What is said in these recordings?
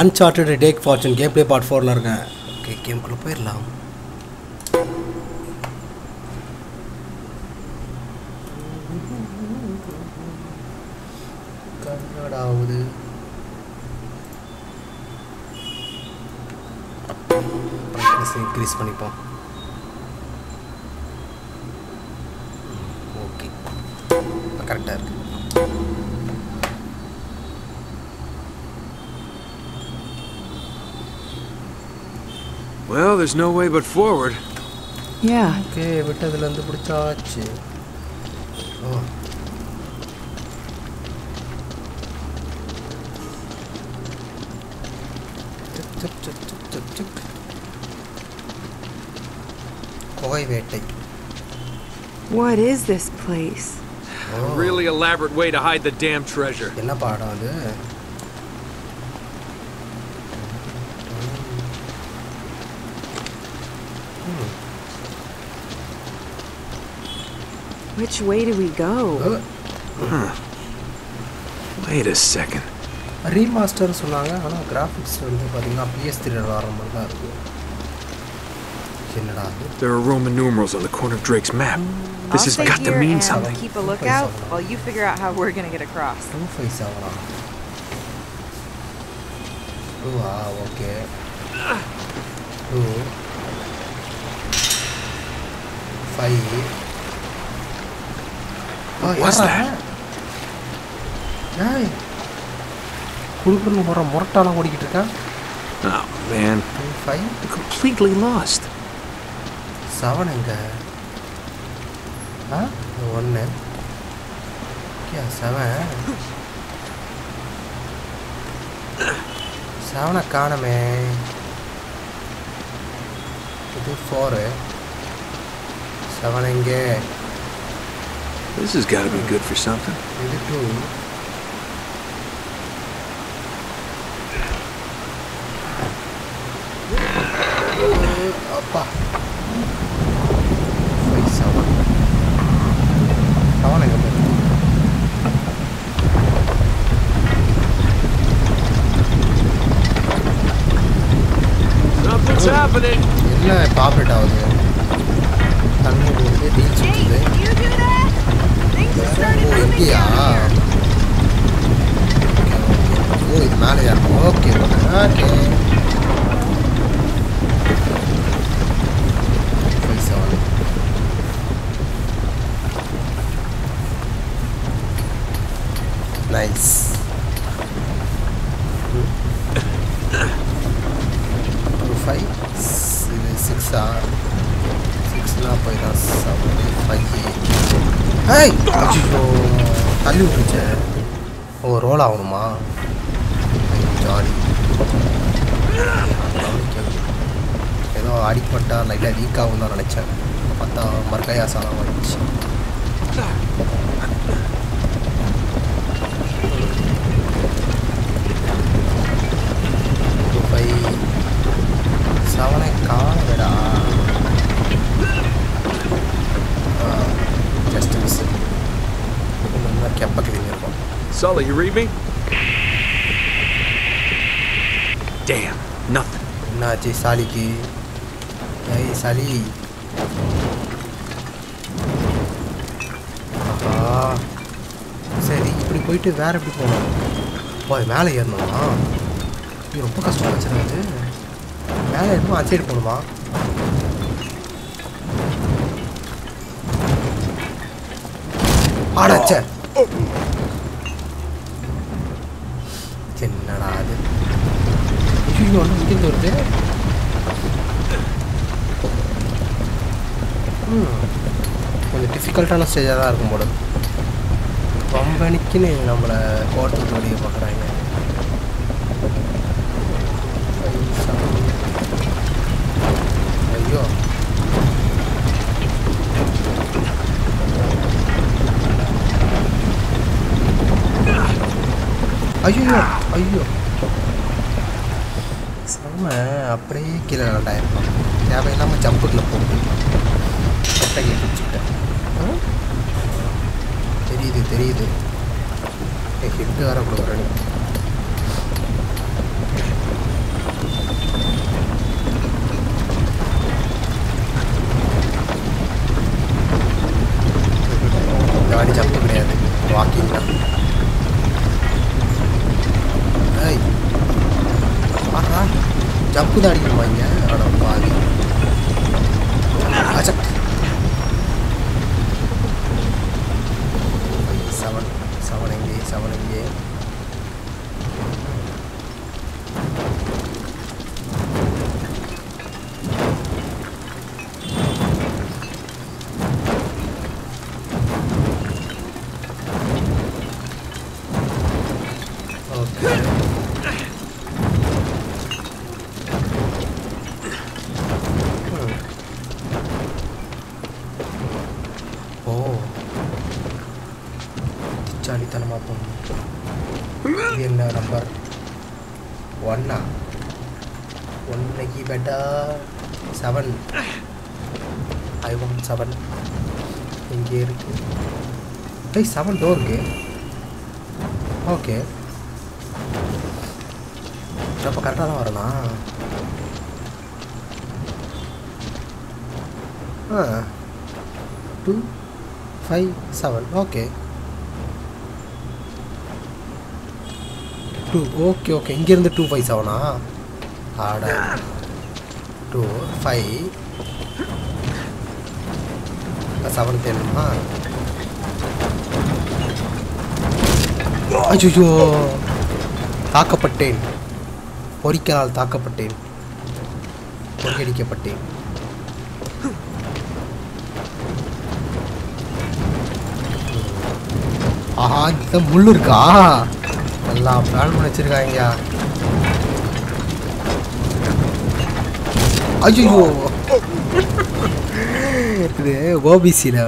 Uncharted Drake's fortune game play part ஃபோரில் இருக்கேன். Okay கேம்குள்ளே போயிடலாம் கன்னடாவது இன்க்ரீஸ் பண்ணிப்போம். ஓகே கரெக்டாக இருக்குது Well, there's no way but forward. Yeah. Okay விட்டதுலேருந்து பிடிச்சாச்சு ஓ sick, sick, sick, sick, sick, sick. குகை வேட்டை What is this place? A really elaborate way to hide the damn treasure. என்ன பாடம் அது Which way do we go? Huh. Wait a second. சொன்னாங்க வந்து வர மாதிரி தான் இருக்கு There are Roman numerals on the corner of Drake's map. Mm, this has got to mean something. Keep a lookout while you figure out how we're going to get across. Two face ஆவரா ஓ ஆ 5 Oh, குடுக்குன்னு போற முரட்டாலாம் ஓடிக்கிட்டு இருக்கான் Oh man. Fine. They're completely seven எங்க? ஆ? ஒன்று okay seven செவனை காணமே. இது ஃபோரு செவன் எங்கே? This has got to be good for something. இது டூ அப்பா ஃபைவ் செவன் செவன் எங்கே போயிருக்கு Something's happening. என்ன பாப்ரேட் ஆகுது என்னாச்சு சளி. ஆஹா சரி இப்படி போயிட்டு வேற எப்படி போகணும்? ஓ அது மேலே ஏறணுமா? இது ரொம்ப கஷ்டம் அது மேலே ஏறணும்? அந்த சைடு போகணுமா? ஆடாச்சே என்னடா அது ஐயோ ஒன்று இங்கிருந்து வருது ம் கொஞ்சம் டிஃபிகல்ட்டான ஸ்டேஜாக தான் இருக்கும் போல. கம்பெனிக்குன்னு நம்மளை ஹோட்டல் வெளியே பார்க்குறாங்க. ஐயோ. ஐயோ ஐயோ. செம்ம அப்படியே கீழே நல்லா ரெண்டாயிரம் தேவையில்லாமல் ஜம்புக்கில் போட்டு கட்டை வச்சுக்கிட்டேன். போனாலும் தெரியுது தெரியுது எனக்கு இப்படி வரக்கூட வரணும் காடி ஜப்பு கிடையாது வாக்கிங் தான் ஜப்பு தான் அடிக்கணும் ஏய் செவன் டோர் இருக்கு ஓகே அப்போ கரெக்டாக தான் வரலாம் ஆ. Two five seven okay two okay okay இங்கேருந்து டூ ஃபைவ் செவனா ஆட. டூ ஃபைவ் செவன் தேணுமா ஐயோ தாக்கப்பட்டேன். பொறிக்கலால் தாக்கப்பட்டேன். பொறியடிக்கப்பட்டேன். ஆஹா இந்த முள்ளு இருக்கா? நல்லா பிளான் பண்ணி வச்சிருக்காங்க ஐயோ இது ஓபிசியில்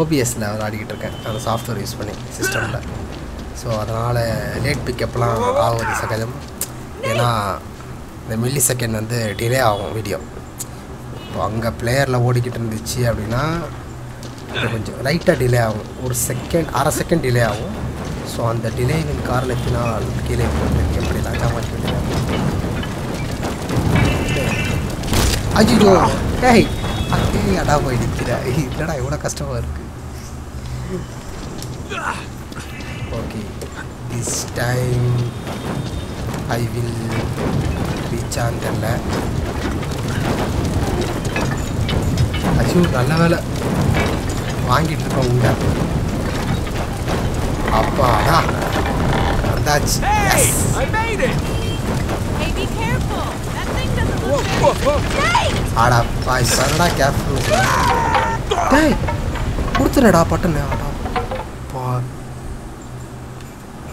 ஓபிஎஸ்சில் விளாடிக்கிட்டு இருக்கேன். அந்த சாஃப்ட்வேர் யூஸ் பண்ணி சிஸ்டமில் ஸோ அதனால் லேட் பிக்கப்லாம் ஆகுது சகஜம் ஏன்னா இந்த மில்லி செகண்ட் வந்து டிலே ஆகும் வீடியோ இப்போ அங்கே பிளேயரில் ஓடிக்கிட்டு இருந்துச்சு அப்படின்னா கொஞ்சம் லைட்டாக டிலே ஆகும். ஒரு செகண்ட் அரை செகண்ட் டிலே ஆகும். ஸோ அந்த டிலேயின் காரணத்தினால் கீழே போட்டு எப்படி லஞ்சமாக அஜிஜோ டேய் அங்கே அடா போய் நிற்கிற இல்லைடா எவ்வளோ கஷ்டமாக இருக்கு okay this time I will ரீச்சான்னு தெரில அச்சோ நல்ல வேலை. வாங்கிட்டு இருக்கோம் உண்டா அப்பாடா வந்தாச்சு. I! ஆடா பாய் சரடா கேப்டூ டேய் கொடுத்துடா பட்டனு.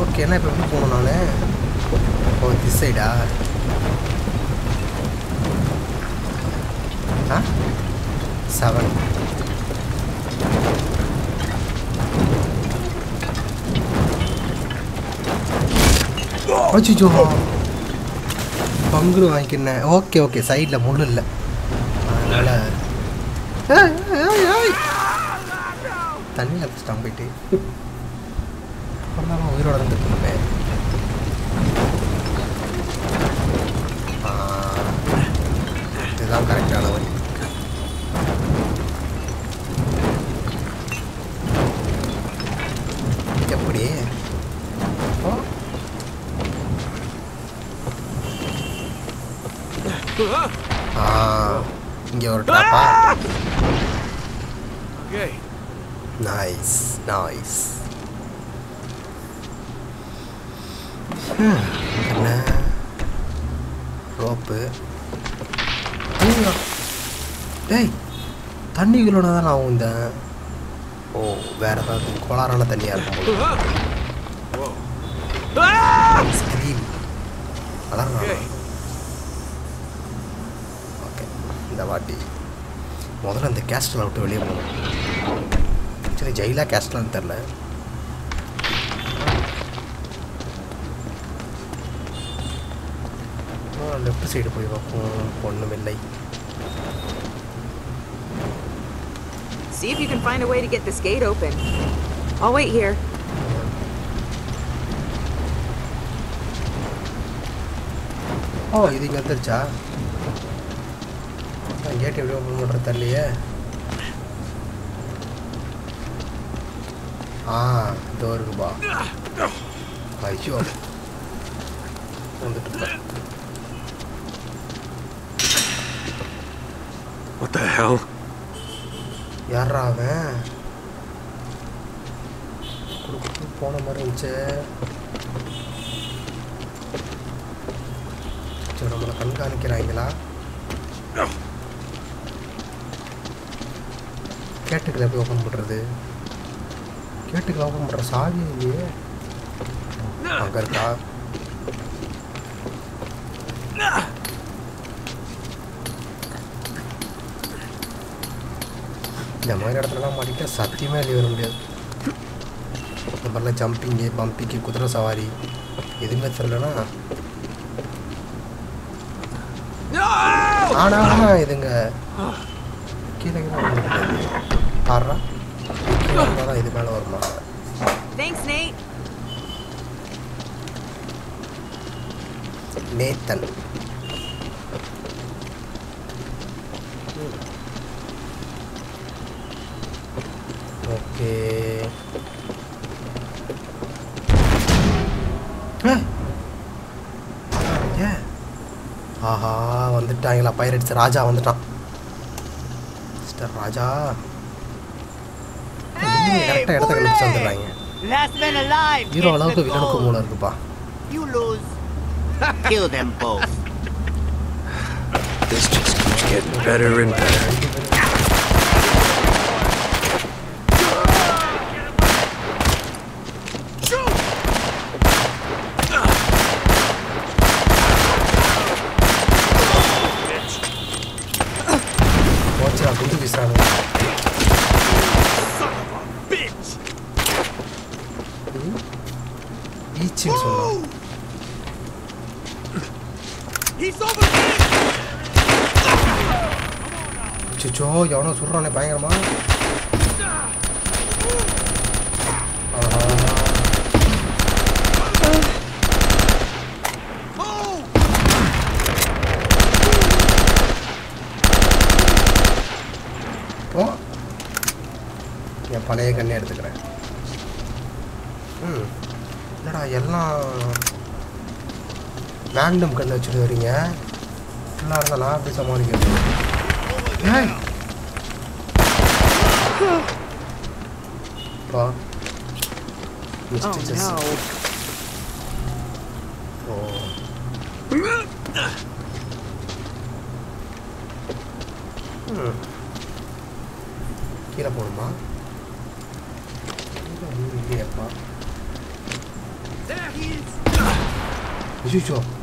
ஓகே என்ன இப்போ எப்படி போகணும் நான்? ஓ திஸ் சைடா ஆ? செவன் அச்சிச்சோ. பங்குரு வாங்கிக்கினேன். ஓகே ஓகே சைடில் முள்ளு இல்லை. அதனால் தண்ணி அடிச்சிட்டான் போயிட்டு. இருந்தாலும் ரோப்பு. டேய் தண்ணிக்குள்ளோட தான் நான் உந்தேன். ஓ வேற ஏதாவது கோளாறான தண்ணியாக இருக்கும்! ஸ்க்ரீன் அதான். ஓகே இந்த வாட்டி. முதல்ல இந்த கேஸ்டலை விட்டு வெளியே போகணும். சரி ஜெயிலா கேஸ்டலான்னு தெரில லெஃப்ட் சைடு போய் பார்ப்போம். ஒன்றும் இல்லை. See if you can find a way to get this gate open. I'll wait here. ஓ இது இங்கே வந்துருச்சா? கேட் எப்படி ஓப்பன் பண்ணுறது தெரியலையே. ஆ இதோ இருக்குப்பா. ஐயோ வந்துட்டு இருக்கேன். What the hell? யார்ரா அவன் குறுக்கு போன மாதிரி சரி நம்மளை கண்காணிக்கிறாங்களா? கேட்டுக்கில் எப்படி ஓப்பன் பண்ணுறது கேட்டுக்கில் ஓப்பன் பண்ணுற சாவி இல்லையே. அங்கே இருக்கா? இந்த மாதிரி இடத்துலலாம் மாட்டிக்கிட்டால் சத்தியமே வெளியே வர முடியாது. மாதிரிலாம் ஜம்பிங்கு பம்பிக்கு குதிரை சவாரி. எதுவுமே தெரிலனா ஆனா இதுங்க கீழே வந்தால் தான் இது மேலே வருமா. நேத்தன் ஓகே ஆஹா பைரட்ஸ் ராஜா வந்துட்டான் மிஸ்டர் ராஜா கரெக்டாக இடத்த கண்டுபிடிச்சு வந்துடுறாங்க. ஹீரோ அளவுக்கு வில்லனுக்கு. மூளை இருக்குப்பா. Kill them both. This just keeps getting better and better. எவனோ சுடுறானே பயங்கரமா. ஓ. என் பழைய கண்ணை எடுத்துக்கிறேன். ம். என்னடா எல்லாம் ரேண்டம் கண்ணு வச்சுட்டு வரீங்க? ஃபுல்லாக இருந்தாலும் அப்படி எப்படி ஏன் Bon. Let's oh, do this. No. Oh. hmm. Tira por mal. There he is. You show.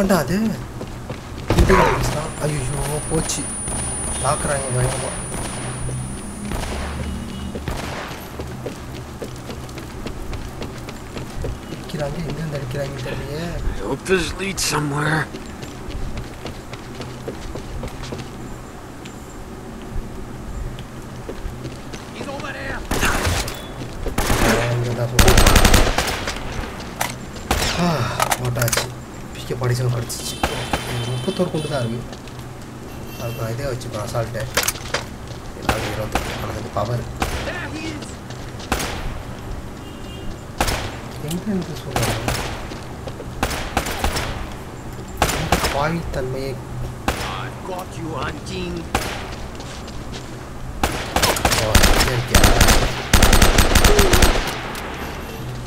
எவன்டா அது ஐயோ போச்சு பார்க்குறாங்க பயங்கரமா அடிக்கிறாங்க எங்கேருந்து அடிக்கிறாங்க தெரியலையே I hope this leads somewhere. அதுக்கு நான் இதே வச்சுப்பேன் அசால்ட்டு ஏதாவது இருபத்தி எனக்கு பவர் எங்கே இருந்து சொல்கிறாங்க வாய்த்தன்மையை got you, hunting. ஓ இங்கே இருக்கியா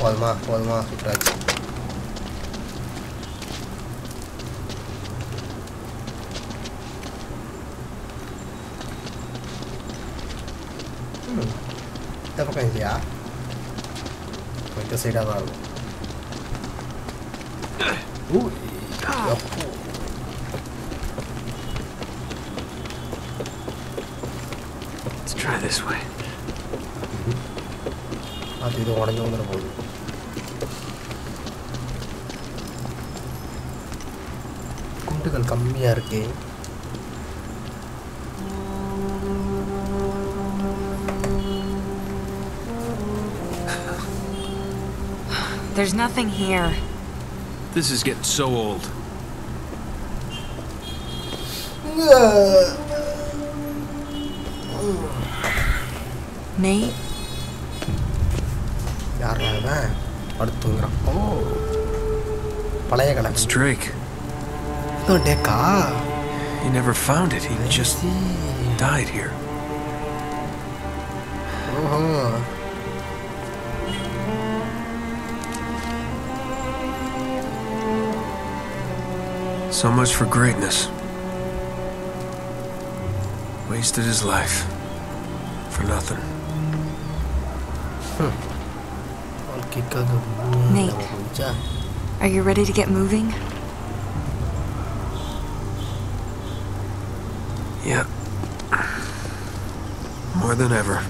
போதுமா போதுமா சுற்றாச்சு பக்கம் இல்லையா இந்த சைடாக தான் இருக்கும். அது இது உடஞ்சி வந்துட போகுது குண்டுகள் கம்மியாக இருக்கு There's nothing here. This is getting so old. Nate? It's Drake. Oh, no, Deka. He never found it. He just died here. So much for greatness. Wasted his life. For nothing. Nate, are you ready to get moving? Yeah. More than ever.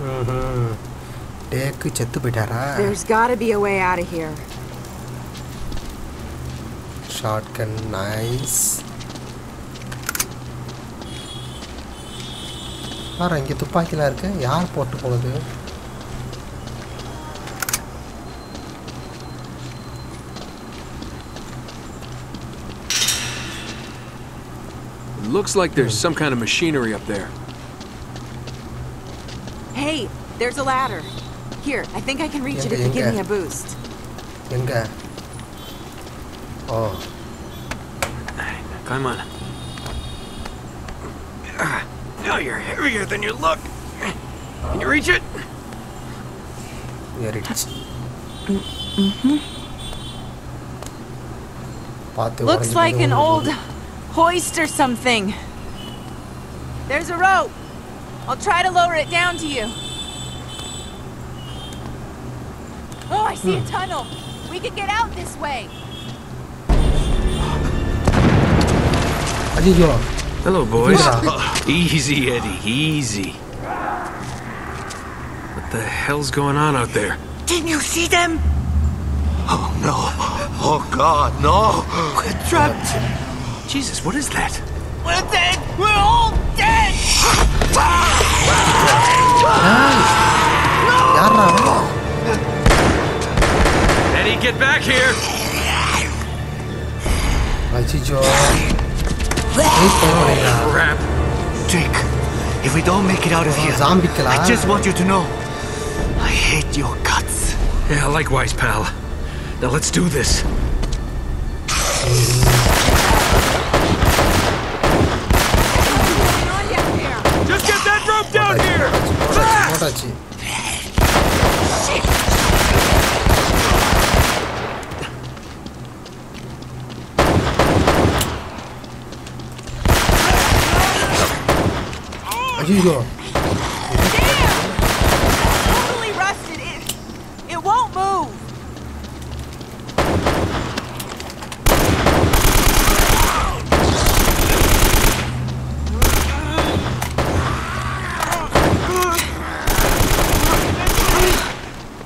Uh-huh. There's gotta be a way out of here short gun nice பாரு இங்கே துப்பாக்கிலாம் இருக்கு யார் போட்டு போகுது It looks like there's some kind of machinery up there. Hey, there's a ladder. Here, I think I can reach it if you give me a boost. எங்க Oh. Come on. Now you're heavier than you look. Can you reach it? Yeah, it is. Mm -hmm. Looks like an old hoist or something. There's a rope. I'll try to lower it down to you. Oh, I see a hmm. tunnel. We can get out this way. Hello, boys. easy, Eddie, easy. What the hell's going on out there? Didn't you see them? Oh, no. Oh, God, no. We're trapped. Uh, Jesus, what is that? We're dead. We're all dead. no. Eddie, get back here. Right, Joe. Crap. Jake, if we don't make it out of here, I just want you to know, I hate your guts. Yeah, likewise, pal. Now let's do this. Jigo. Totally rusted. It, it won't move.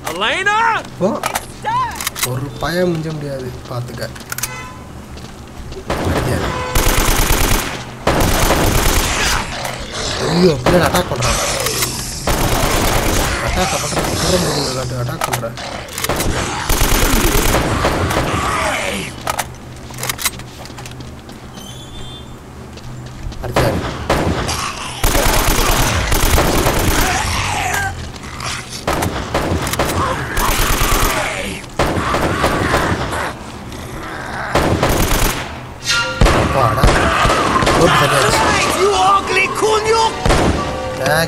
Elena? Oh. Payah menjam dia tegak. అయ్యో నేను attack కొనరా attack అవ్వడం attack కొనరా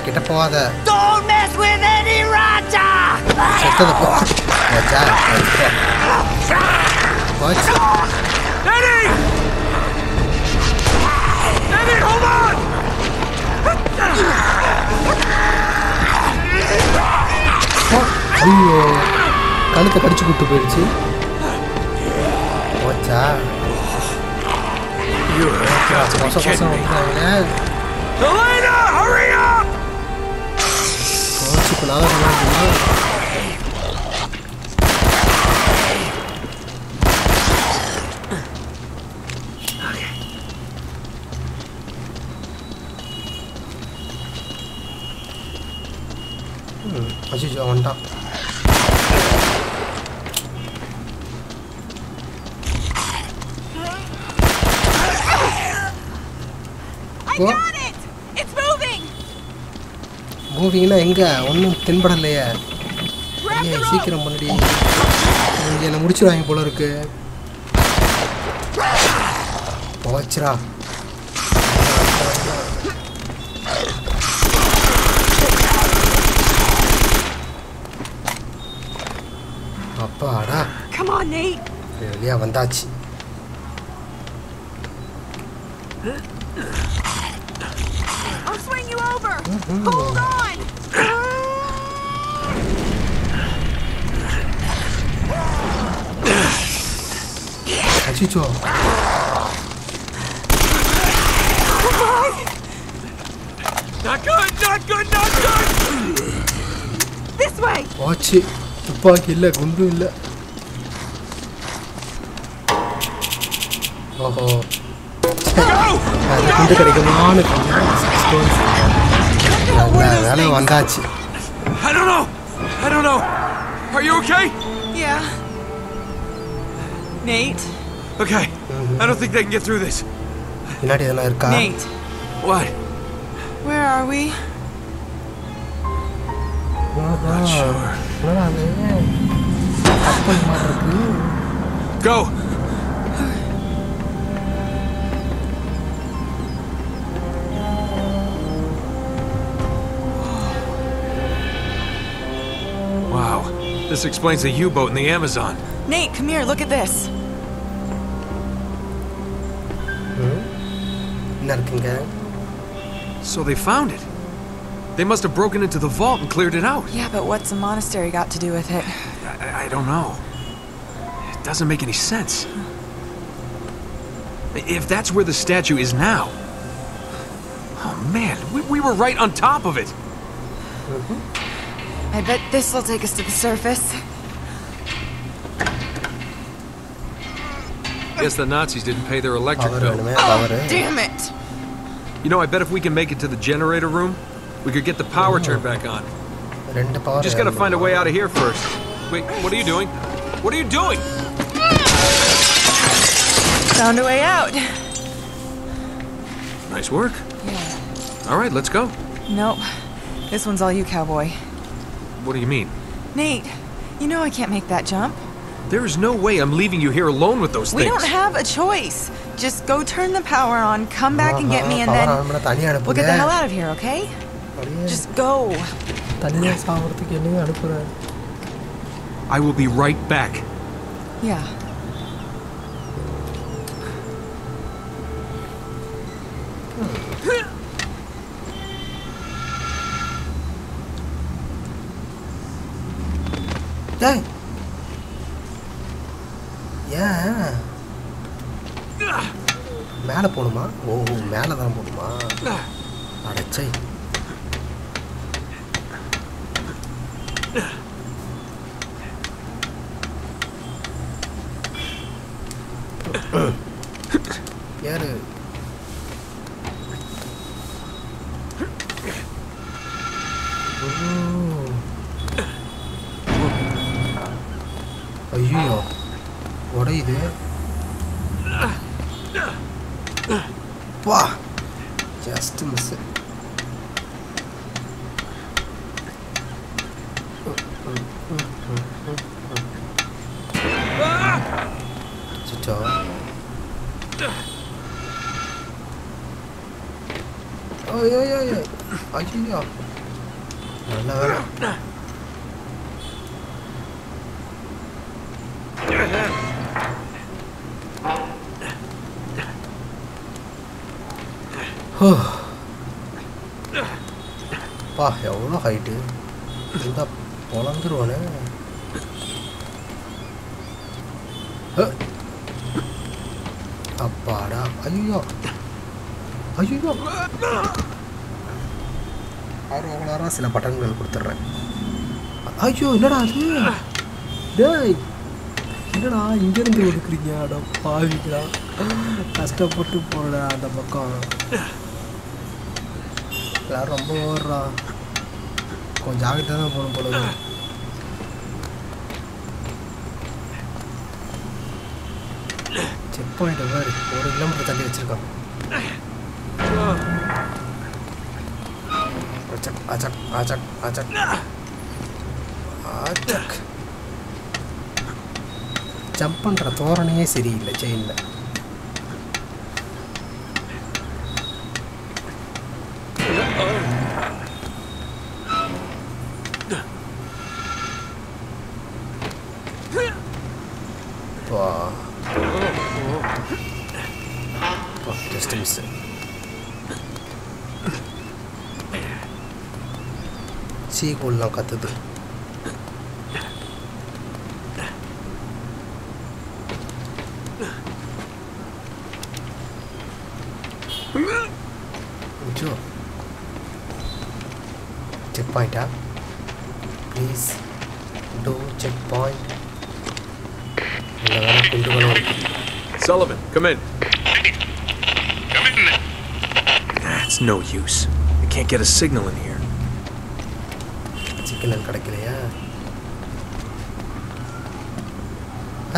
கிட்ட போகாத Don't mess with any Raja! செத்தது போ போச்சா போச்சு Eddie! Eddie, hold on! ஐயோ கழுத்தை கடிச்சு கூட்டு போயிடுச்சு போச்சா. வந்துட்டாங்க nada, no, no, no. மூவிங்னா எங்கே? ஒன்றும் தென்படலையே. ஐயே! சீக்கிரம் பண்ணடி இங்கே என்ன முடிச்சிருவாங்க போல இருக்கு. போச்சுரா அப்பாடா! வெளியா வந்தாச்சு. Not good, not good! This way! வாச்சு துப்பாக்கி இல்லை குண்டும் இல்லை ஓஹோ அது குண்டு கிடைக்குமான்னு வேலை வந்தாச்சு I don't know. I don't know. Are you okay? Yeah. Nate. Okay. I don't think they can get through this. Nate. What? Where are we? Not, Go! Wow. This explains the U-boat in the Amazon. Nate, come here, look at this. Hmm? Nothing, guy. So they found it. They must have broken into the vault and cleared it out. Yeah, but what's the monastery got to do with it? I, I don't know. It doesn't make any sense. If that's where the statue is now... Oh, man, we, we were right on top of it. Mm -hmm. I bet this will take us to the surface. Guess the Nazis didn't pay their electric bill. Oh, damn it. You know, I bet if we can make it to the generator room, we could get the power turned back on. Just gotta find a way out of here first. Wait, what are you doing? What are you doing? Found a way out. Nice work. Yeah. All right, let's go. Nope. This one's all you, cowboy. What do you mean? Nate, you know I can't make that jump. There's no way I'm leaving you here alone with those things. We don't have a choice. Just go turn the power on, come back and get me, and then uh-huh. we'll get the hell out of here, okay? Just go. தனியாக சாப்பிட்றதுக்கு என்னங்க அனுப்புகிறேன் I will be right back. Yeah. ஏய் ஏன் மேலே போகணுமா ஓ மேலே தான் போகணுமா அடைச்சை ஐயோ என்னடா அது? டேய் என்னடா இங்கேருந்து ஒதுக்குறீங்க? அட பாவிங்களா. கஷ்டப்பட்டு போகல அந்த பக்கம். எல்லாரும் ரொம்ப ஓடுறா. கொஞ்சம் ஜாக்கிரதா தான் போகணும் போல செக் பாயிண்ட் ஒரு கிலோமீட்டர் தள்ளி வச்சிருக்கான். அச்சக் அச்சக் அச்சக் அச்சக் அச்சக் ஜம்ப் பண்ணுற தோரணையே சரியில்லை செயினில் use. I can't get a signal in here. சிக்கனல் கிடைக்கலையா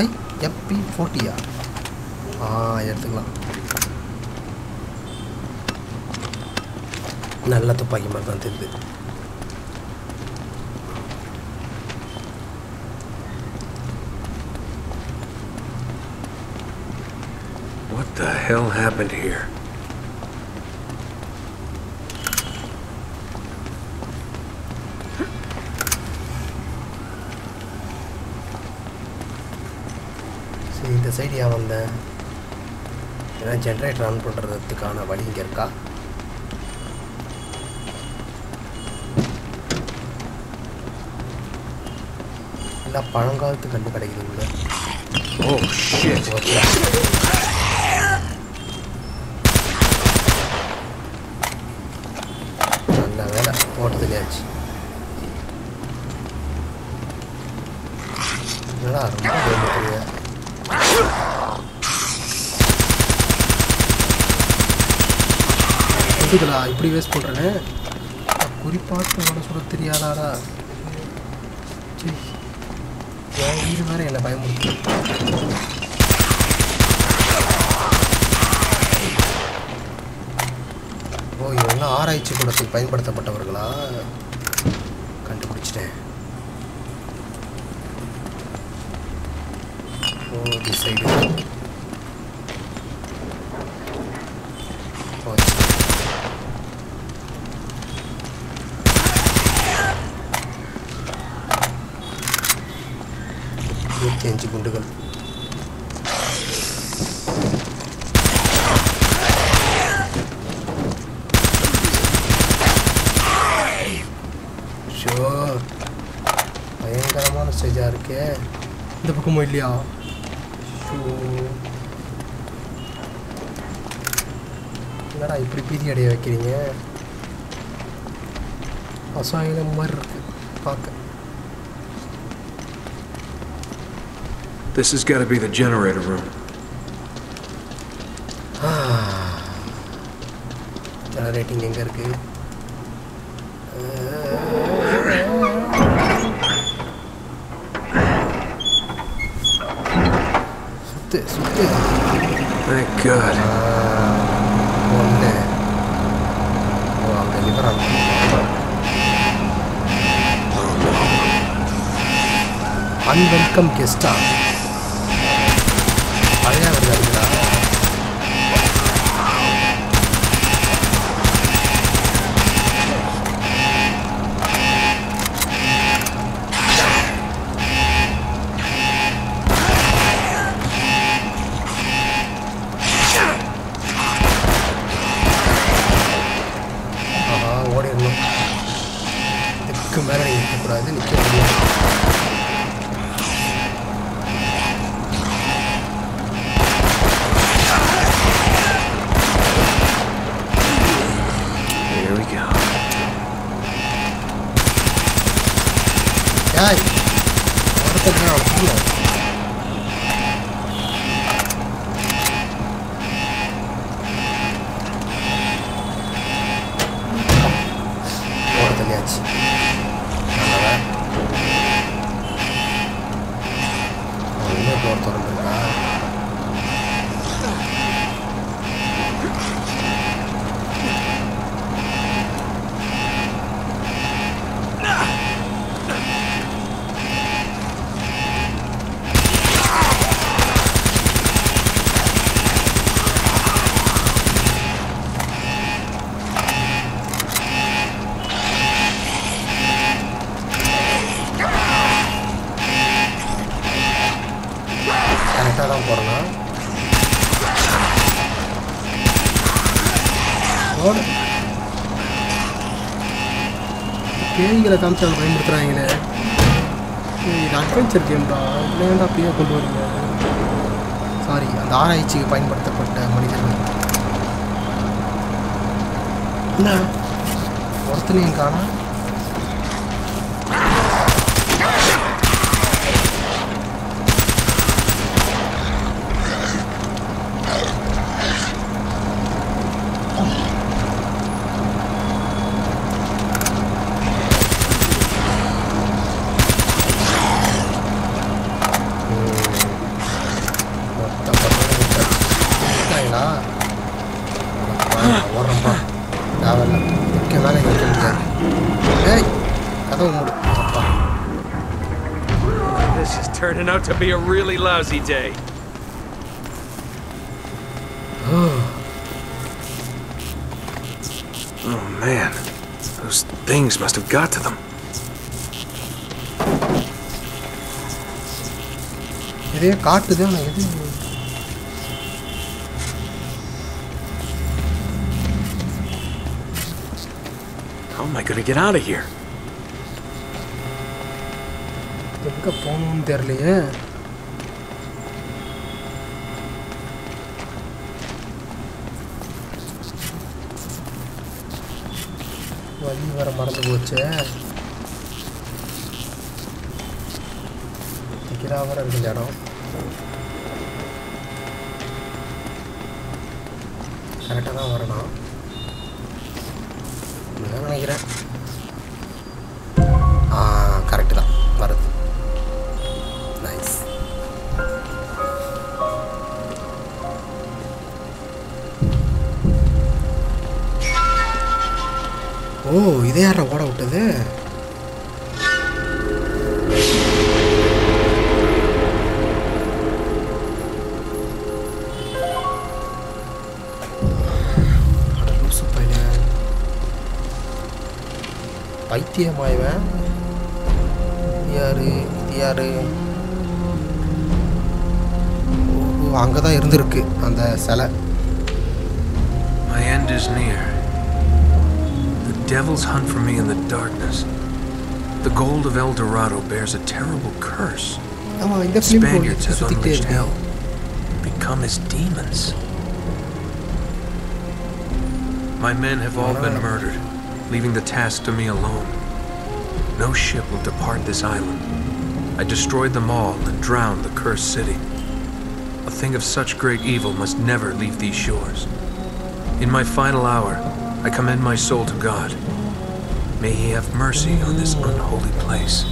ஐ எப்பி ஃபோர்ட்டியா ஆ எடுத்துக்கலாம் நல்ல துப்பாக்கி மாதிரி தான் தெரியுது What the hell happened here? சரி இந்த சைடு ஏன் வந்தேன்? ஏன்னா ஜென்ரேட்டர் ஆன் பண்ணுறதுக்கான வழி இங்கே இருக்கா? எல்லாம் பழங்காலத்து கண்டு கிடைக்குது உள்ள. Oh shit. ஓகே நல்ல வேலை போட்டு தெரியாச்சு என்னடா ரொம்ப பயந்துட்டுருங்க எதுக்குடா இப்படி வேஸ்ட் பண்ணுறேன் குறிப்பாட்டு அவனை சொல்ல தெரியாதாரா என் வீடு வேற என்னை பயமுறுத்து ஓ இவெல்லாம் ஆராய்ச்சி கூடத்தில் பயன்படுத்தப்பட்டவர்களா? கண்டுபிடிச்சிட்டேன். ஓ தி சைடு இருபத்தி அஞ்சு குண்டுகள் ஷோ பயங்கரமான ஸ்டேஜாக இருக்கே இந்த பக்கமும் இல்லையா ஷோ என்னடா இப்படி பீதி அடைய வைக்கிறீங்க அசாயம் மாதிரி இருக்கு This has got to be the generator room. Generating anger game. Thank God. one day. Unwelcome guest star Guys, what if பேய்களை காமிச்சு அதை பயன்படுத்துகிறாங்களே இது அட்வென்ச்சர் கேம்டா இல்லை அப்படியே கொண்டு வரீங்க? சாரி அந்த ஆராய்ச்சிக்கு பயன்படுத்தப்பட்ட மனிதர்கள். என்ன? ஒருத்தனையும் காணா out to be a really lousy day. oh man, those things must have got to them. எதையோ காட்டுது ஆனால் எது How am I gonna get out of here? எங்கே போகணும்னு தெரியலையே. வழி வர மறந்து போச்சே. திகிராவரம் இருக்கு இந்த இடம். கரெக்டாக தான் வரணும். இப்படிதான் நினைக்கிறேன். இதே யார ஓட விட்டது. அட லூசு பைத்தியமாயவன். யாரு? இது யாரு? அங்கே தான் இருந்திருக்கு அந்த சிலை. My end is near. devils hunt for me in the darkness. The gold of El Dorado bears a terrible curse. The Spaniards have unleashed hell, become as demons. My men have all been murdered, leaving the task to me alone. No ship will depart this island. I destroyed them all and drowned the cursed city. A thing of such great evil must never leave these shores. In my final hour, I commend my soul to God. May he have mercy on this unholy place.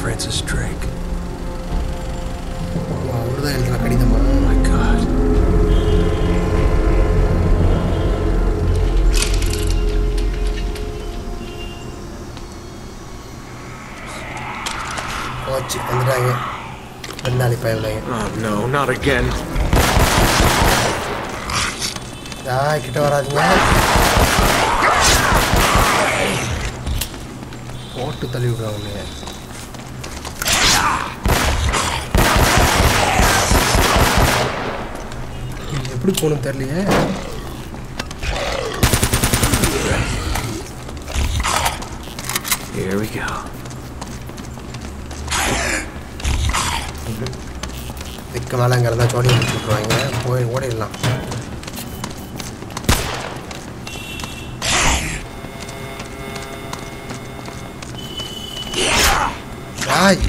Francis Drake. Oh my God. Oh no, not again. ஆ கிட்ட வராதீங்க. போட்டு தள்ளி விடுவாங்க எப்படி போகணும் தெரியலையே. Here we go. இதுக்கு மேலே அங்கே இருந்தால் சோடி முடிச்சு விட்ருவாங்க போய் ஓடிடலாம். ஆய்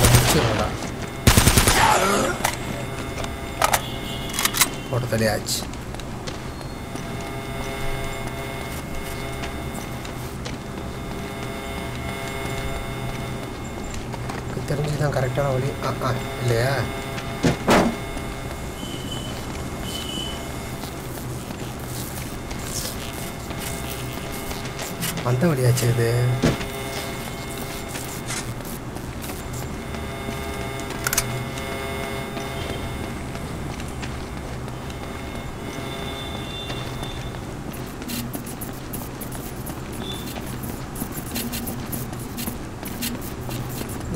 முடிச்சிடா போட்டு தள்ளியாச்சு கரெக்டான வழி ஆ ஆ இல்லையா அந்த வழியாச்சு இது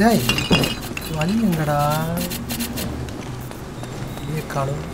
ஏய் வழி எங்கடா ஏ காலம்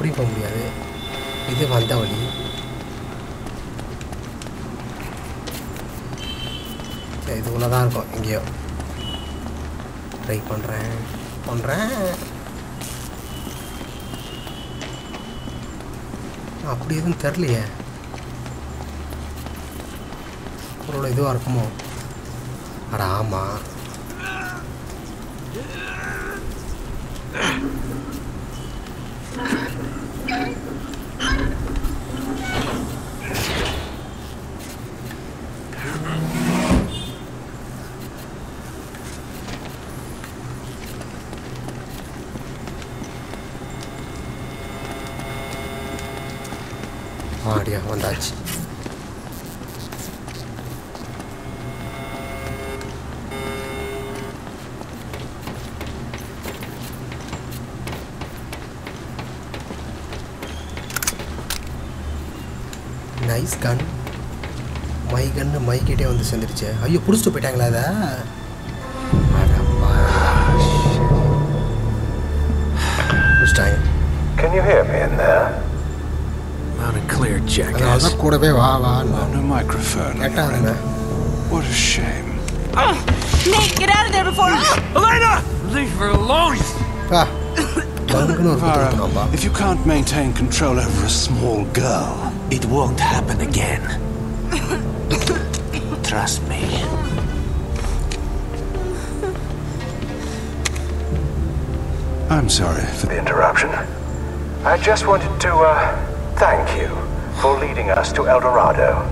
அப்படி போக முடியாது. இது வந்த வழி. சரி இது உள்ள தான் இருக்கும். எங்கேயோ ட்ரை பண்ணுறேன் பண்ணுறேன் அப்படி எதுவும் தெரிலையே ஒரு இதுவாக இருக்குமோ? அட ஆமாம் நைஸ் கன் மை கன்னு மைக்கிட்டே வந்து சேர்ந்துருச்சு ஐயோ பிடிச்சிட்டு போயிட்டாங்களா அதை அடப்பா. பிடிச்சிட்டாங்க Can you hear me in there? Loud and clear, அதனால jackass. தான் கூடவே வா வா Oh, no microphone. on your கேட்டாங்க end. What a shame. Nate, get out of there before. Elena! Leave her alone! பா பங்குன்னு ஒரு குத்து Vara, கொடுக்கணும்ப்பா if you can't maintain control over a small girl, it won't happen again. Trust me. I'm sorry for The interruption. I just wanted to, uh, thank you for leading us to El Dorado.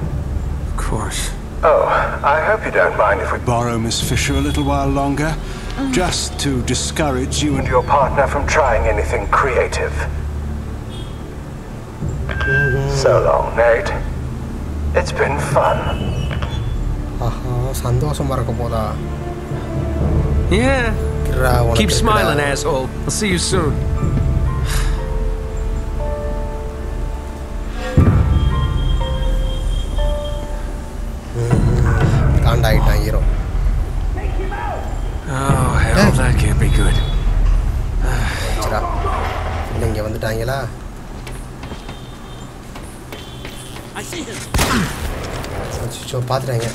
Of course. Oh, I hope you don't mind if we borrow Miss Fisher a little while longer, just to discourage you and and your partner from trying anything creative So long, Nate. It's been fun. ஆஹா சந்தோஷமா இருக்க போதா Yeah. இருடா, உனக்கு Keep இருக்குடா. smiling, asshole. I'll see you soon. காண்டாயிட்டான் hero Oh, hell, that can't be good. சரிடா இல்லை இங்கே வந்துட்டாங்களா Aç şu çöp atrengi.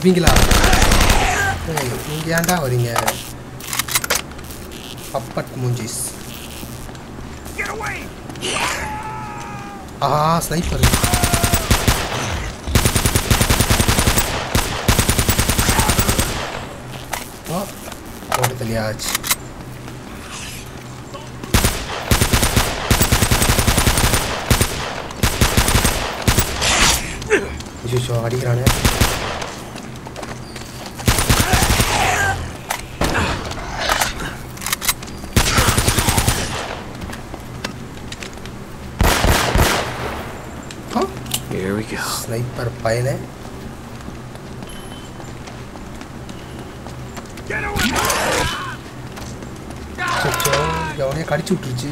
ஆ இவங்களா ஏய், நீங்க ஏன்டா வரீங்க பப்பட் மூஞ்சிஸ் ஆ ஸ்னைப்பர் ஆ போட்டு தெரியாச்சு பையனே. அவனே கடிச்சு விட்டுருச்சு.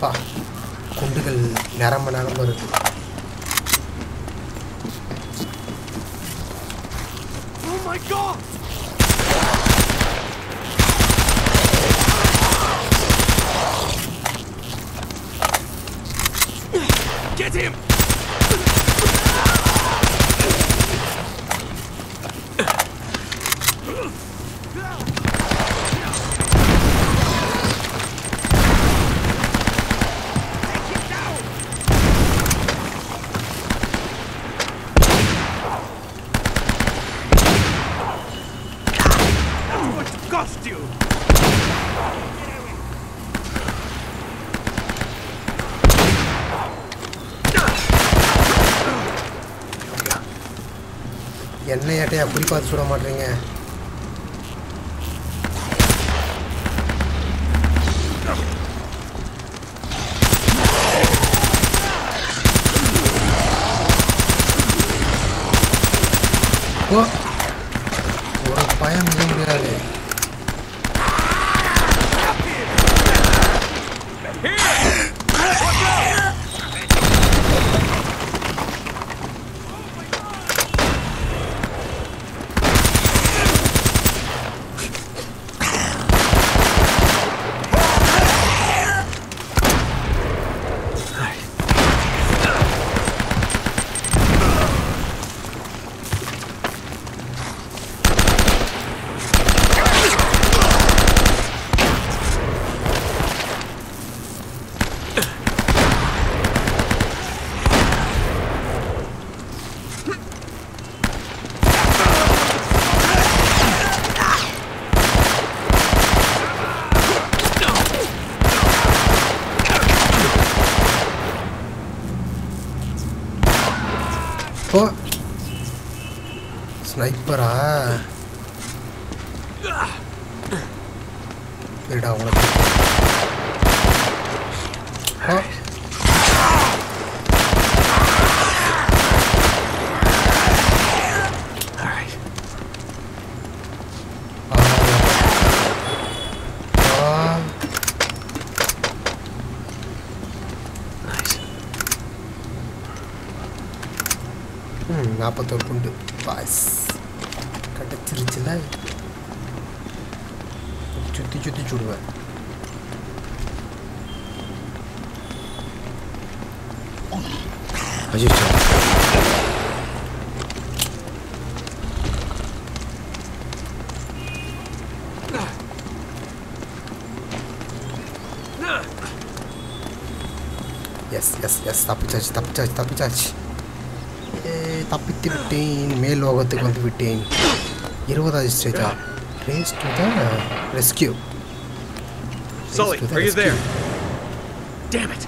பா குண்டுகள் நிரம்ப நிரம்ப இருக்கு. My god! Get him! என்ன ஏட்டையா அப்படி பார்த்து சுட மாட்டேறீங்க ஓ ஒரு பயம் மிக முடியாது ஓ ஸ்னைப்பரா இருடா உங்களுக்கு நாற்பத்தோரு குண்டு பாய்ஸ் கிடச்சிருச்சுல नीचे नीचे उड़ गए अजीब चल यस यस यस तपिचाच तपिचाच तपिचाच ए तपित्ति बिट्टेन मेल ಹೋಗುತ್ತೆ ಕೊಂತ ಬಿಟ್ಟೇನ್ 20 ಅಷ್ಟೇ race to the rescue. Sully, the are rescue. you there? Damn it!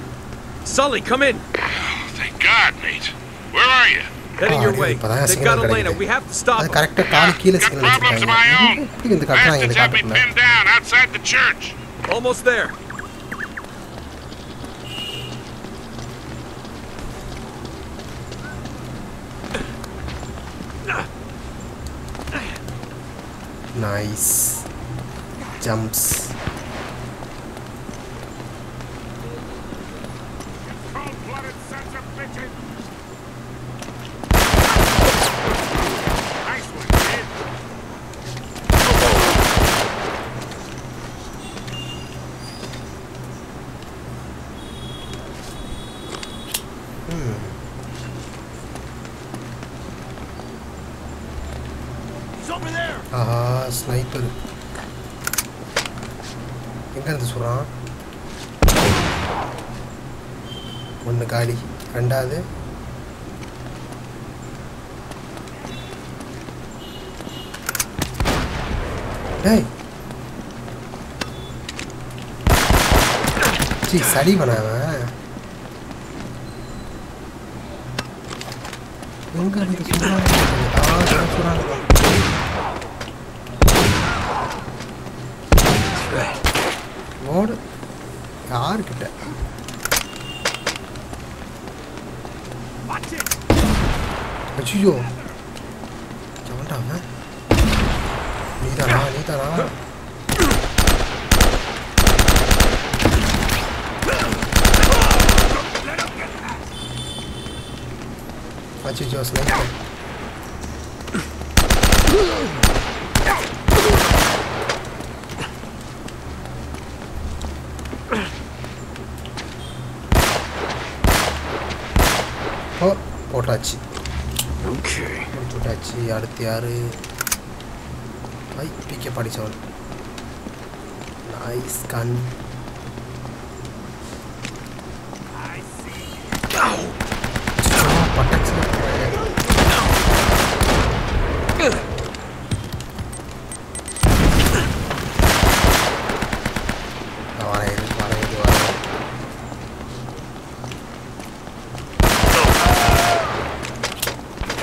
Sully, come in! Oh, thank God, mate. Where are you? Heading your way. They've got Elena. We have to stop them. Correct car keyla signal. Got problems of my own. Bastards have me pinned down outside the church. Almost there. nice. Jumps. டேய். சரி சரி பண்ணாவன் எங்க இருந்து சொல்கிறான் ஓடு சொல்கிறான் ஓடு. யாருக்கிட்ட? Watch たな似たなパチ上手ね போட்டாச்சு போட்டாச்சு அடுத்து யாரு ஐ பிக்க படிச்சவன் நைஸ் கன் பட்டாச்சு வரேன் இது வரேன் இது வரேன்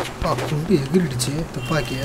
அப்பா குண்டு எகிரிடுச்சு துப்பாக்கிய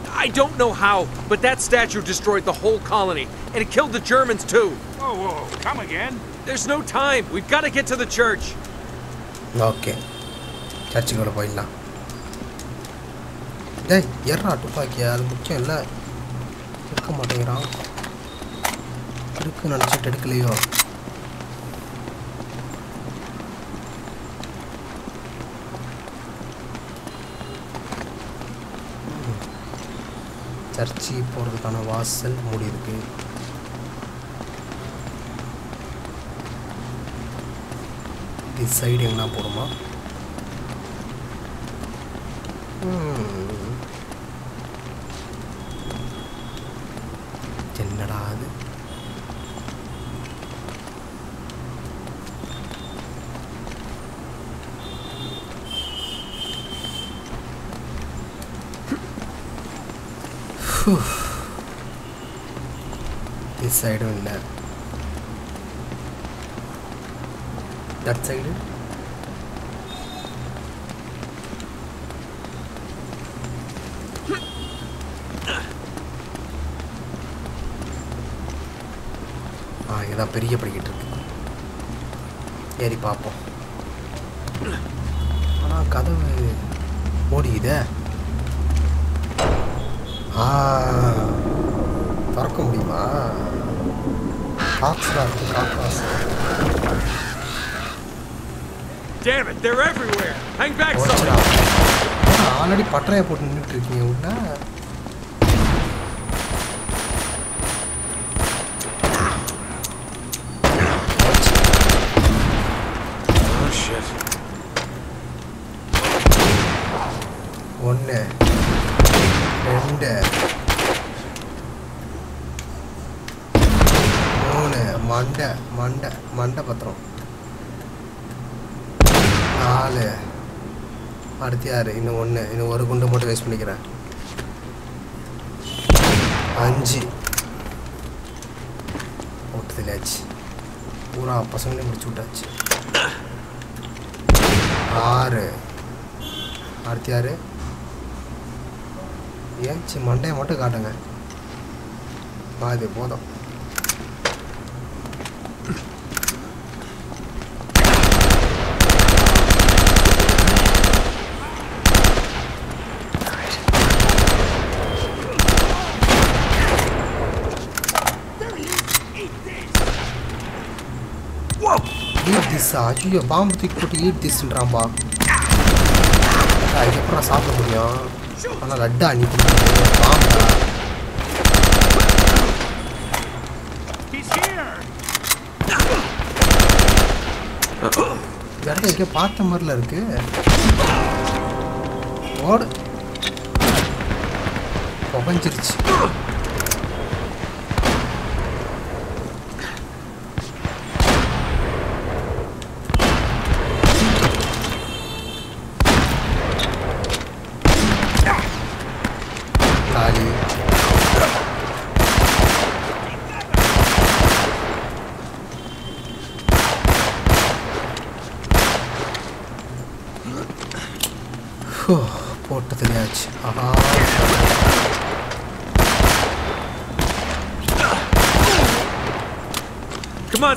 I don't know how, but that statue destroyed the whole colony, and it killed the Germans too. Whoa, whoa, come again? There's no time. We've got to get to the church. Okay சர்ச்சுக்குள்ள போயிடலாம் டேய் எறா துப்பாக்கியா அது முக்கியம் இல்லை எடுக்க மாட்டேங்கிறான் இருக்கு நினச்சிட்டு எடுக்கலையோ சர்ச்சு போகிறதுக்கான வாசல் மூடி இருக்கு இது சைடு எங்கன்னா போடுமா ம். side on left that side பட்டறையை போட்டு நின்றுட்டு இருக்கீங்க அப்படின்னா அடுத்து யார்? இன்னும் ஒன்று இன்னும் ஒரு குண்டு மட்டும் வேஸ்ட் பண்ணிக்கிறேன். அஞ்சு. போட்டு தெரியாச்சு பூரா பசங்களையும் முடிச்சு விட்டாச்சு. ஆறு. அடுத்து யார்? ஏன்ச்சி மண்டையை மட்டும் காட்டுங்க. அது போதும். ஈட் ஐயோ பாம்பு தூக்கி போட்டு ஈட் திஸ்ன்றான்பா இதுக்கப்புறம் சாப்பிட முடியும்? ஆனால் லட்டா நீ பாம்பா இடம் here! பார்த்த மாதிரில இருக்கு. ஓடு. புகஞ்சிருச்சு.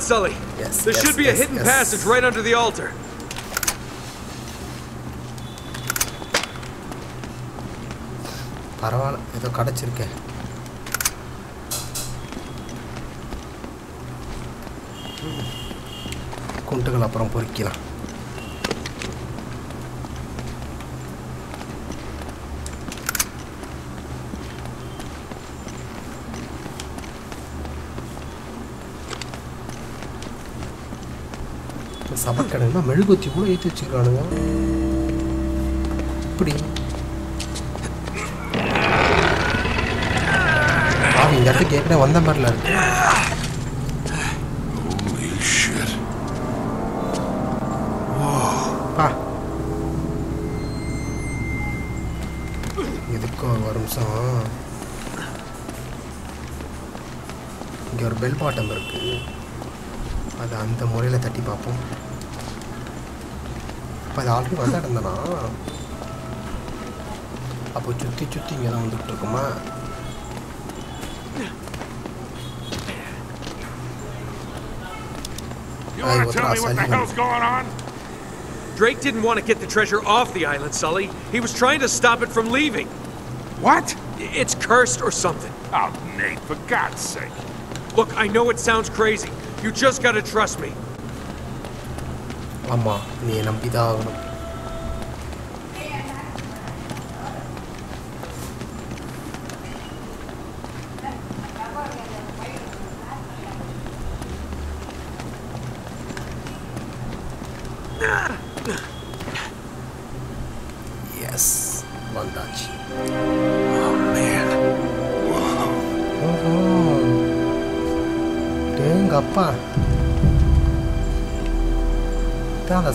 Sully. Yes, there yes, should be yes, a hidden yes. passage right under the altar. பரவாயில்ல ஏதோ கிடச்சிருக்கே குண்டுகள் அப்புறம் பொறிக்கலாம் சபக்கடைன்னா மெழுகுத்தி கூட ஏற்றி வச்சுக்கிறானுங்க இப்படி. பாவி இந்த இடத்துக்கு ஏற்கனவே வந்த மாதிரில இருக்கு. Holy ஒரு நிமிஷம்? இங்கே ஒரு பெல் பாட்டம் இருக்கு. அதை அந்த முறையில் தட்டி பார்ப்போம். அப்போ அது ஆல்ரெடி வந்த இடம் தானா அப்போ சுற்றி சுற்றி இங்கே தான் வந்துகிட்டு இருக்குமா You Hey, want what to tell me else? what the I didn't- hell's going on? Drake didn't want to get the treasure off the island, Sully. He was trying to stop it from leaving. What? It's cursed or something. Oh, Nate, for God's sake. Look, I know it sounds crazy. You just gotta trust me. ஆமாம் நீ நம்பி தான் ஆகணும்.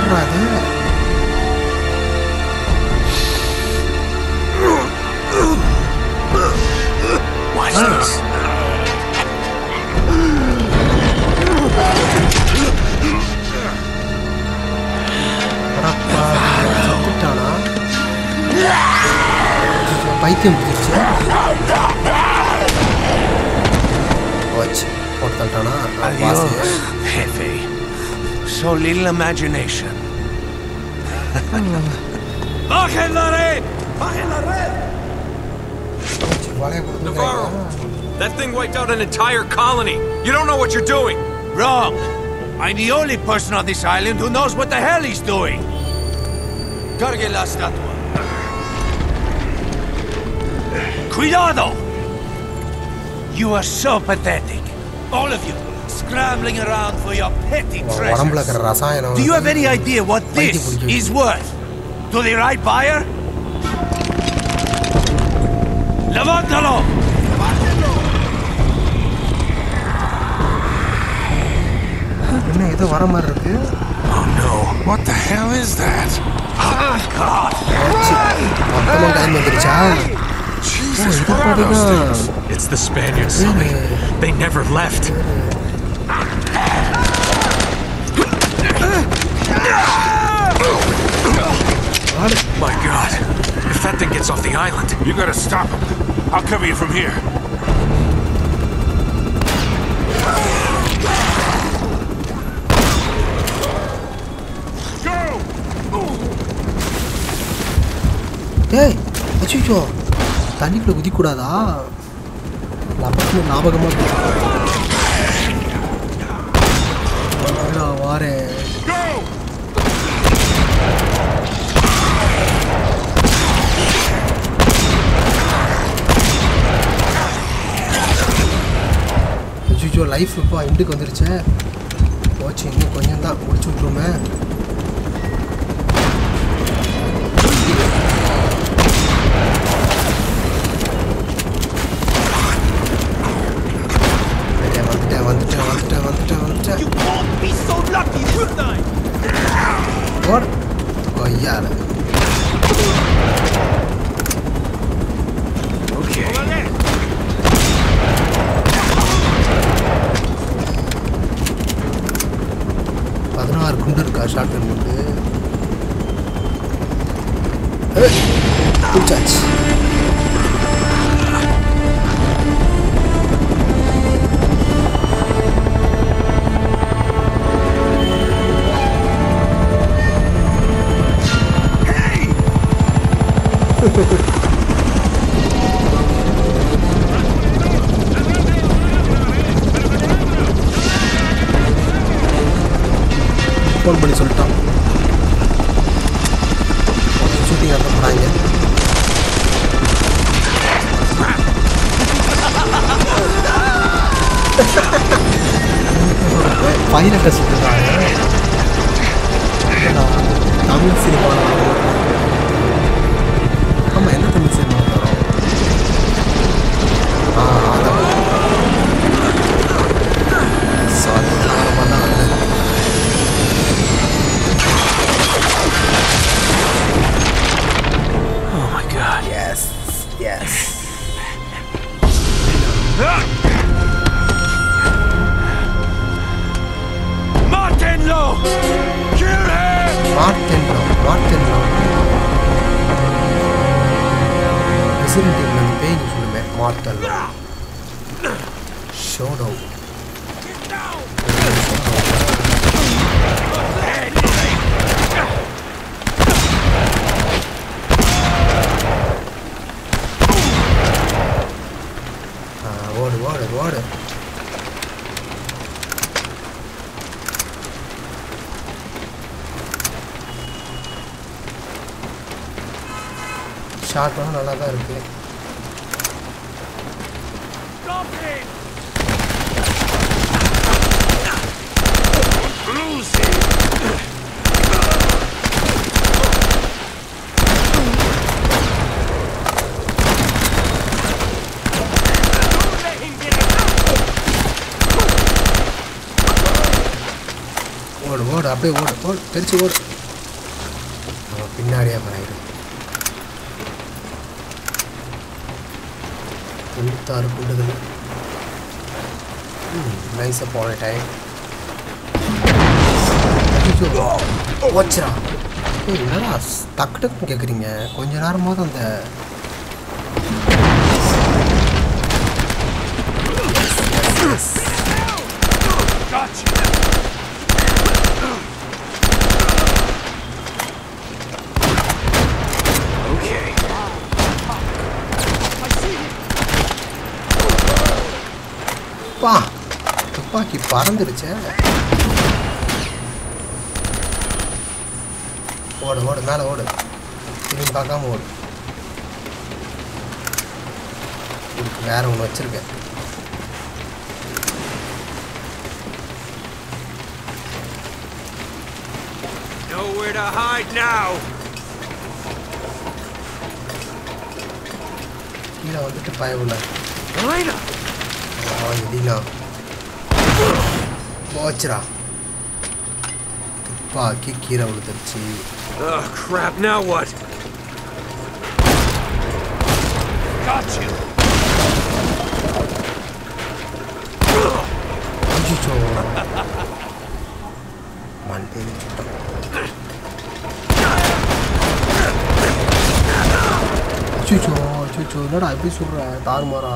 யார்ரா அது Watch this. பைத்தியம் பிடிச்சிருச்சு. போச்சு. போட்டு தள்ளிட்டானா. so little imagination. Bajen la red! Bajen la red! Navarro, that thing wiped out an entire colony. You don't know what you're doing. Wrong. I'm the only person on this island who knows what the hell he's doing. Cargue la statua. Cuidado! You are so pathetic. All of you, scrambling around for your petty treasures. Do you have any idea what this is worth? To the right buyer? Levantalo! Oh no, what the hell is that? Oh God! Run! Run! Jesus, oh, it's the Spaniards, something. They never left. My God. If that thing gets off the island, You gotta stop him. I'll cover you from here. Go! டேய் அச்சுச்சோ தண்ணிக்குள்ள குதிக்கூடாதா நமக்கு ஞாபகமாக வாரேன் அச்சுச்சோ life இப்போ இண்டுக்கு வந்துருச்சே. போச்சு இன்னும் கொஞ்சம் தான் முடிச்சு விட்ருமே ஷார்ட்டும் நல்லா தான் இருக்குது ஓடு ஓடு அப்படியே ஓடு ஓடு தெரிச்சு ஓடு. தொண்ணூத்தாறு குண்டுகள் நைஸ் போன டைம் வச்சுரா என்னடா டக்கு டக்குன்னு கேட்குறீங்க கொஞ்ச நேரமாவது அந்த Gotcha! Okay. பா துப்பாக்கி பறந்துடுச்சே ஓடு ஓடு மேலே ஓடு. திரும்பி பார்க்காம ஓடு. இதுக்கு வேற ஒன்று வச்சிருக்கேன். Nowhere to hide now! கீழே வந்துட்டு பயவுல. Elena! இதுனா போச்சுடா. துப்பாக்கி கீழே விழுந்துருச்சு. Oh, crap, now what? Got you! அச்சோ மண்டேன்னு சுட்டோம் அச்சோ அச்சோ என்னடா எப்படி சொல்கிற தாறுமாறா.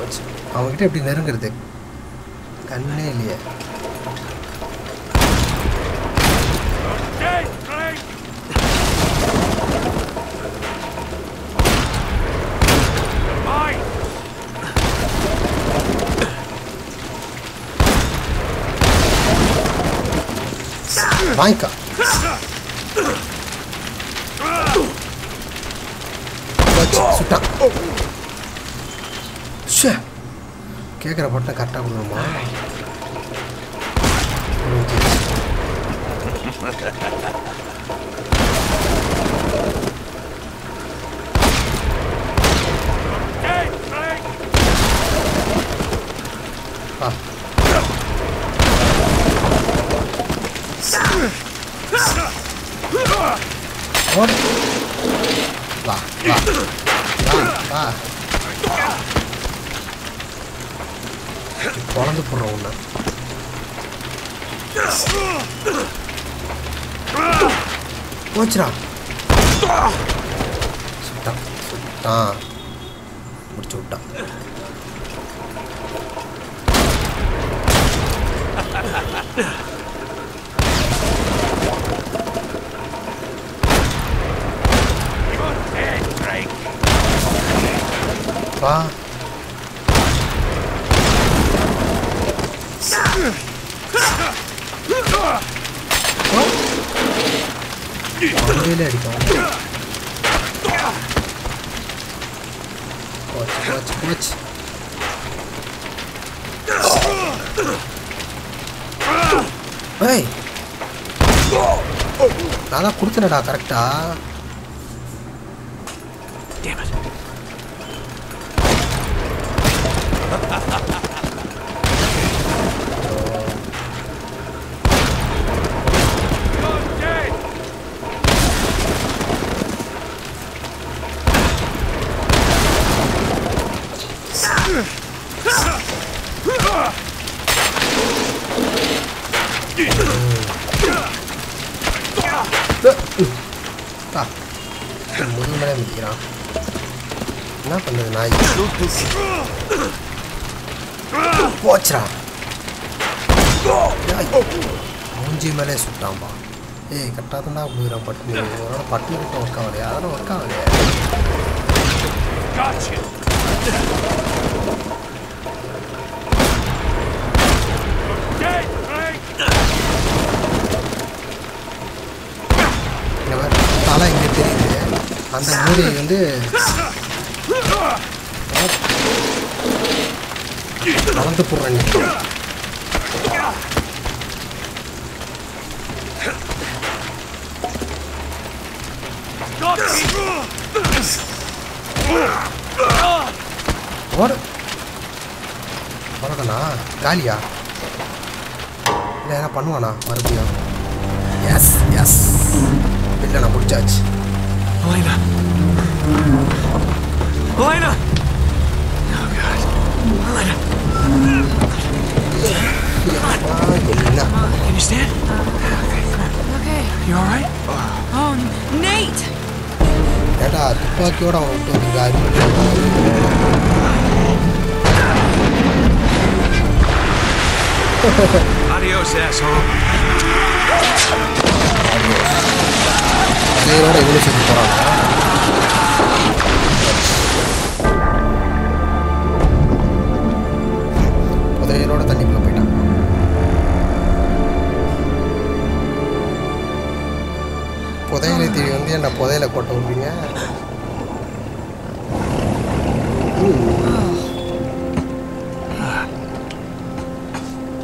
போச்சு. அவங்ககிட்ட எப்படி நெருங்குறது? கண்ணே இல்லையே. Vanka. Watch, சுட்டான். கேட்குற பட்டம் கரெக்டாக கொடுக்கணுமா? ஆ. こちら。நான் தான் கொடுத்தனடா கரெக்டா Damn it. என்ன நாய். போச்சுடா. மூஞ்சி மேலே சுட்டாம்பா ஏய் கரெக்டாக தான் கொடுக்குறான் பட்டு ஒரு பட்டு கிட்ட ஒர்க் ஆகலையா அதெல்லாம் ஒர்க் ஆகலையா தலை இங்கே தெரியுது. அந்த மூலையை வந்து போடுறேன் நீ ஓடு வரதண்ணா காலியா? இல்லை என்ன பண்ணுவானா மறுபடியும்? எஸ் எஸ் இல்லை நான் முடிச்சாச்சு. Elena. Elena! Oh, God. Elena, என்ன Can you stand? Okay. Okay. You alright? Oh, Nate! Adios, asshole. Adios. புதையலோட தண்ணிக்குள்ளே போயிட்டான் புதையலை தேடி வந்து என்ன புதையலை கொட்ட விட்றீங்க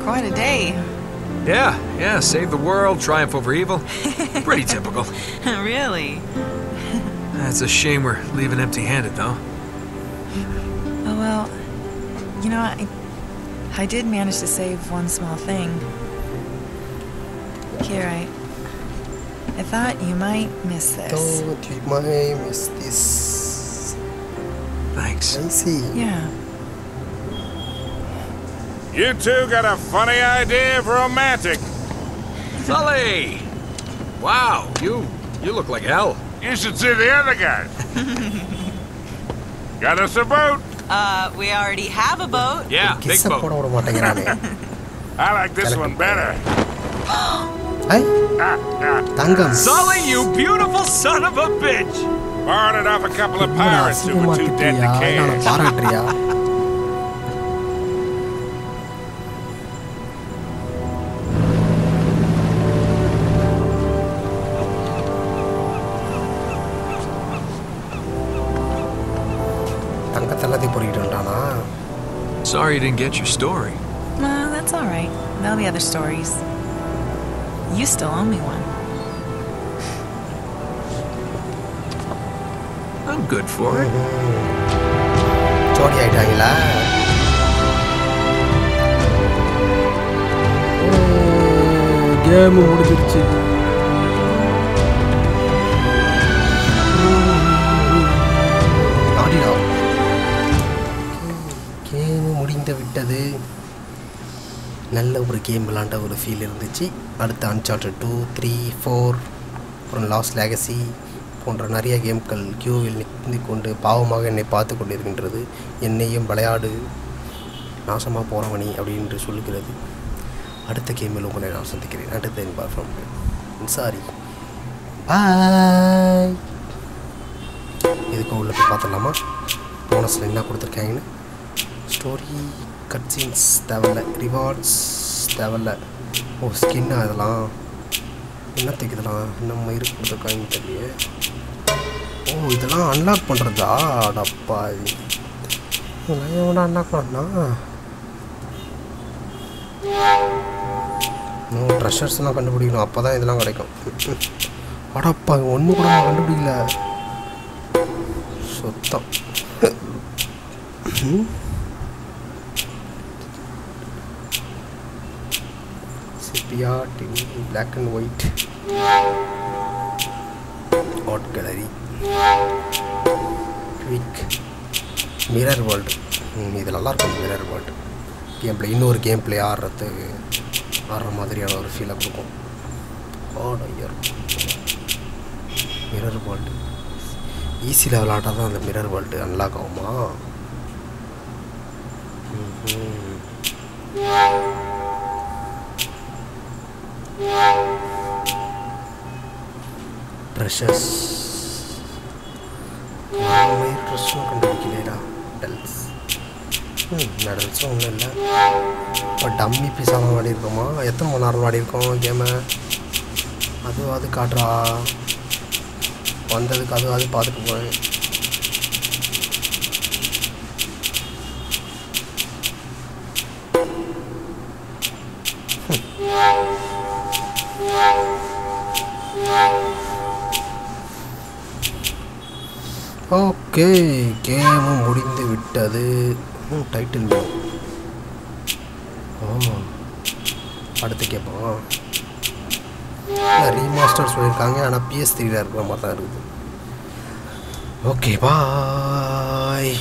Quite a day. Yeah, yeah, save the world, triumph over evil. Pretty typical. really? It's a shame we're leaving empty handed, though. Oh, well, you know, I, I did manage to save one small thing. Here, I, I thought you might miss this. Don't you mind miss this Thanks. I see Yeah. You two got a funny idea of romantic. Sully! Wow, you you look like hell. You should see the other guys. got us a boat. Uh, we already have a boat. Yeah, big boat. I like this one better. Hey? Tangam. Sully, you beautiful son of a bitch! Borrowed it off a couple of pirates who were too dead to care. Sorry you didn't get your story. Uh, that's all right. There'll be other stories. You still owe me one. I'm good for it. ஜோடி ஆயிட்டாங்களா game முடிஞ்சிருச்சு வந்து நல்ல ஒரு game விளாண்ட ஒரு feel இருந்துச்சு. அடுத்து Uncharted two three four அப்புறம் லாஸ்ட் லேகசி போன்ற நிறைய கேம்கள் கியூவில் நிற்ந்து கொண்டு பாவமாக என்னை பார்த்து கொண்டிருக்கின்றது. என்னையும் விளையாடு நாசமாக போகிறவனி அப்படின்னு சொல்லுகிறது. அடுத்த கேமில் உங்களை நான் சந்திக்கிறேன். அடுத்த என்பார் ஃப்ரம் சாரி பாய் இதுக்கு உள்ள போய் பார்த்துடலாமா? போனஸில் என்ன கொடுத்துருக்காங்கன்னு? ஸ்டோரி கட்சின்ஸ் தேவையில்ல ரிவார்ட்ஸ் தேவையில்ல ஓ ஸ்கின்னா இதெல்லாம்? என்னத்துக்கு இதெல்லாம்? நம்ம மயிறு கொடுத்துருக்காங்கன்னு தெரியல ஓ இதெல்லாம் அன்லாக் பண்ணுறதா அடப்பா இதெல்லாம் எவ்வளோ அன்லாக் பண்ணா? இன்னும் ட்ரெஷர்ஸ்லாம் கண்டுபிடிக்கணும். அப்போ தான் இதெல்லாம் கிடைக்கும். அடப்பா ஒன்று கூட நான் கண்டுபிடிக்கல. சுத்தம். சிப்பியா TV black and white add gallery twig mirror world இது நல்லாயிருக்கும் மிரர் வேர்ல்டு கேம் பிளே இன்னொரு கேம் பிளே ஆடுறது ஆடுற மாதிரியான ஒரு ஃபீலை கொடுக்கும். ஆடையர் மிரர் வேர்ல்டு ஈஸியில் விளாட்டா தான் அந்த மிரர் வேர்ல்டு அன்லாக் ஆகுமா? ப்ரெஷர்ஸ் ட்ரெஷர்ஸ் ட்ரெஸ்ஸும் கண்டுபிடிக்கலையா டல்ஸ் மெடல்ஸும் ஒன்றும் இல்லை இப்போ டம்மி பீஸாக விளாடிருக்கோமா எத்தனை மணி நேரம் விளாடிருக்கோம் கேமை அது அது காட்டுறா. வந்ததுக்கு அது அது பார்த்துட்டு போகிறேன் ஓகே கேமும் முடிந்து விட்டது. டைட்டில் ஓ அடுத்து கேட்போம் ரீமாஸ்டர் சொல்லியிருக்காங்க ஆனால் பிஎஸ் த்ரீல இருக்கிற மாதிரி தான் இருக்குது. Okay bye